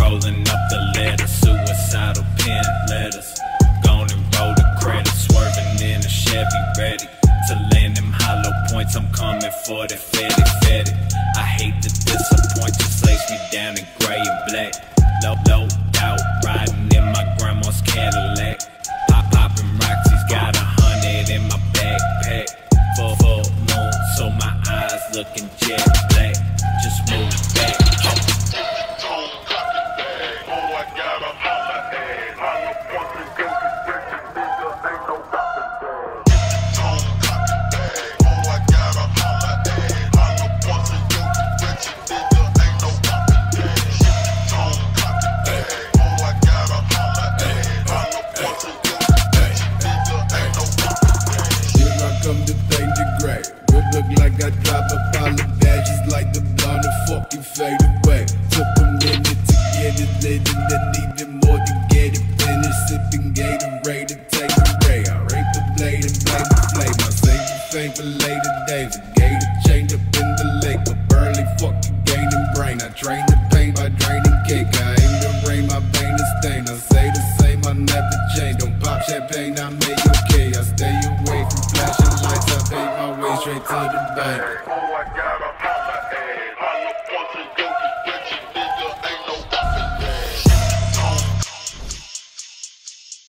Rolling up the letter, suicidal pen letters. Gone and roll the credit, swerving in a Chevy ready to land them hollow points. I'm coming for the fetty fetty. I hate to disappoint you, slaves me down in gray and black. Low, low doubt, riding in my grandma's Cadillac. Pop, popping Roxy's got a hundred in my backpack. Full, full moon, so my eyes looking jet black. Just move Like I drop a pile of badges like the blonde and fucking fade away. Took a minute to get it lit and then needed more to get it finished. Sipping Gatorade to take a ray. I rape the blade and blame the flame. I save the fame for later days. A gator chained up in the lake, but barely fucking gaining brain. I train the pain by draining cake. I aim to rain, my vein is stained. I say the same, I never change. Don't pop champagne, I make okay. I stay away from flashing lights. I pay my way straight to the a